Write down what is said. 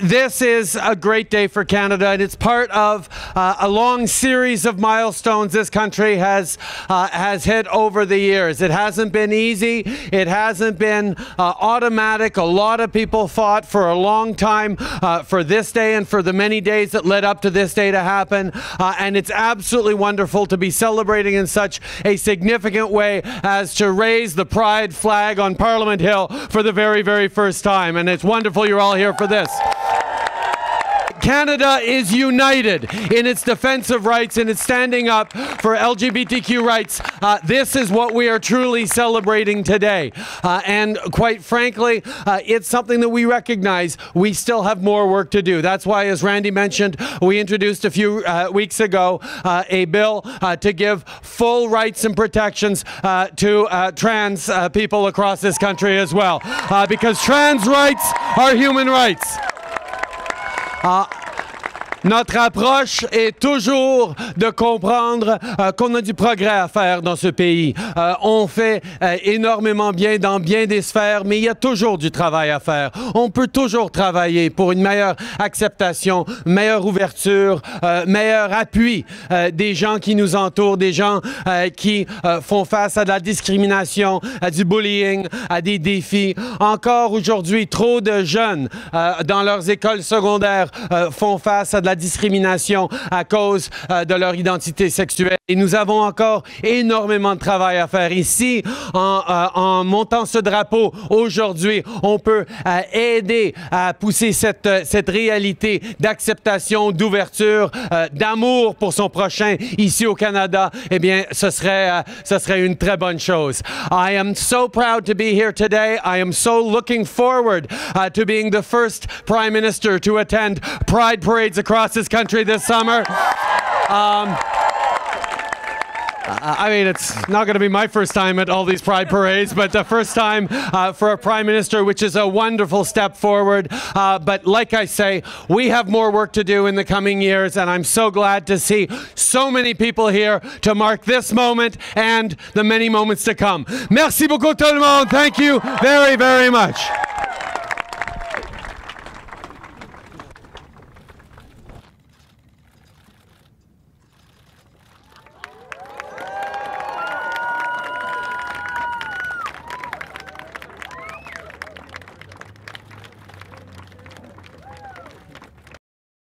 This is a great day for Canada, and it's part of uh, a long series of milestones this country has uh, has hit over the years. It hasn't been easy. It hasn't been uh, automatic. A lot of people fought for a long time uh, for this day and for the many days that led up to this day to happen. Uh, and it's absolutely wonderful to be celebrating in such a significant way as to raise the pride flag on Parliament Hill for the very, very first time. And it's wonderful you're all here for this. Canada is united in its defense of rights and it's standing up for LGBTQ rights. Uh, this is what we are truly celebrating today. Uh, and quite frankly, uh, it's something that we recognize we still have more work to do. That's why, as Randy mentioned, we introduced a few uh, weeks ago uh, a bill uh, to give full rights and protections to trans people across this country as well. because trans rights are human rights. Uh, Notre approche est toujours de comprendre euh, qu'on a du progrès à faire dans ce pays. Euh, on fait euh, énormément bien dans bien des sphères, mais il y a toujours du travail à faire. On peut toujours travailler pour une meilleure acceptation, meilleure ouverture, meilleur appui des gens qui nous entourent, des gens qui font face à de la discrimination, à du bullying, à des défis. Encore aujourd'hui, trop de jeunes dans leurs écoles secondaires font face à de la discrimination à cause euh, de leur identité sexuelle. Et nous avons encore énormément de travail à faire ici. En, euh, en montant ce drapeau aujourd'hui, on peut euh, aider à pousser cette, cette réalité d'acceptation, d'ouverture, d'amour pour son prochain ici au Canada. Eh bien, ce serait, ce serait une très bonne chose. I am so proud to be here today. I am so looking forward uh, to being the first Prime Minister to attend Pride parades across this country this summer. Um, I mean, it's not going to be my first time at all these pride parades, but the first time uh, for a prime minister, which is a wonderful step forward. Uh, but like I say, we have more work to do in the coming years, and I'm so glad to see so many people here to mark this moment and the many moments to come. Merci beaucoup tout le monde. Thank you very, very much.